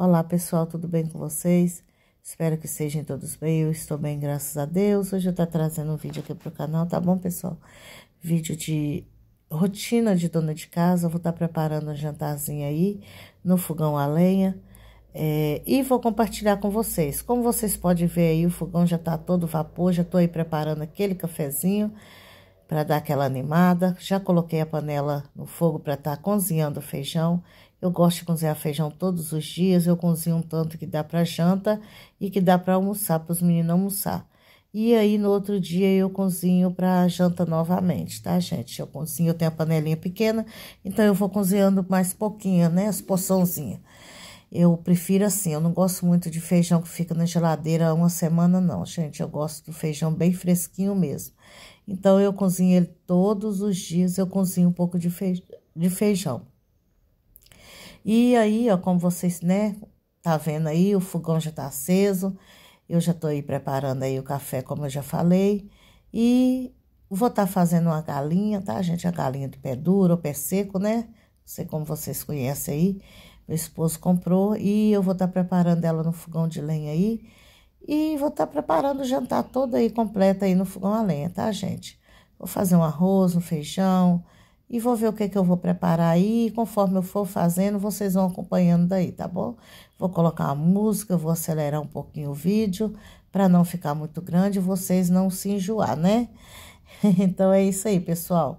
Olá pessoal, tudo bem com vocês? Espero que sejam todos bem, eu estou bem, graças a Deus. Hoje eu estou trazendo um vídeo aqui para o canal, tá bom pessoal? Vídeo de rotina de dona de casa, eu vou estar tá preparando um jantarzinho aí no fogão a lenha. É, e vou compartilhar com vocês. Como vocês podem ver aí, o fogão já tá todo vapor, já tô aí preparando aquele cafezinho para dar aquela animada. Já coloquei a panela no fogo para estar tá cozinhando o feijão. Eu gosto de cozinhar feijão todos os dias, eu cozinho um tanto que dá para janta e que dá para almoçar, para os meninos almoçar. E aí, no outro dia, eu cozinho para janta novamente, tá, gente? Eu cozinho, eu tenho a panelinha pequena, então eu vou cozinhando mais pouquinho, né? As porçãozinhas. Eu prefiro assim, eu não gosto muito de feijão que fica na geladeira uma semana, não, gente. Eu gosto do feijão bem fresquinho mesmo. Então, eu cozinho ele todos os dias, eu cozinho um pouco de, feijão. E aí, ó, como vocês, né, tá vendo aí, o fogão já tá aceso. Eu já tô aí preparando aí o café, como eu já falei. E vou estar tá fazendo uma galinha, tá, gente? A galinha de pé duro pé seco, né? Não sei como vocês conhecem aí. Meu esposo comprou e eu vou estar tá preparando ela no fogão de lenha aí. E vou estar tá preparando o jantar todo aí completo aí no fogão a lenha, tá, gente? Vou fazer um arroz, um feijão, e vou ver o que, que eu vou preparar aí. Conforme eu for fazendo, vocês vão acompanhando daí, tá bom? Vou colocar uma música, vou acelerar um pouquinho o vídeo para não ficar muito grande e vocês não se enjoar, né? então é isso aí, pessoal.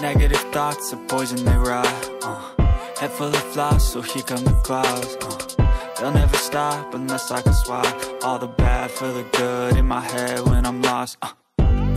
Negative thoughts are poison, they rot. Uh. Head full of flies, so here come the clouds. Uh. They'll never stop unless I can swap all the bad for the good in my head when I'm lost. Uh.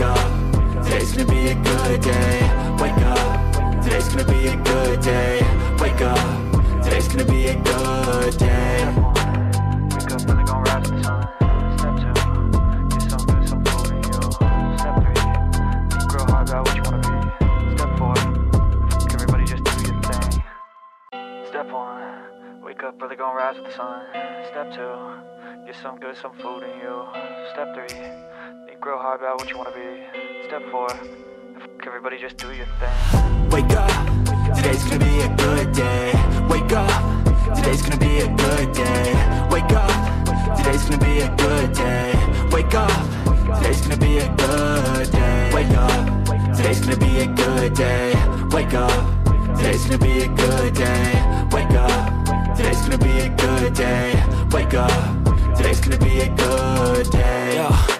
Wake up. Today's gonna be a good day. Wake up. Today's gonna be a good day. Wake up. Today's gonna be a good day. Wake up early, gonna rise the sun. Step up early, gonna rise with the sun. Step two, get some good, some food in you. Step three, think real hard about what you wanna be. Step four, everybody just do your thing. Wake up, today's gonna be a good day. Wake up, today's gonna be a good day. Wake up, today's gonna be a good day. Wake up, today's gonna be a good day. Wake up, today's gonna be a good day. Wake up, today's gonna be a good day. Wake up, today's gonna be a good day. Wake up, today's gonna be a good day.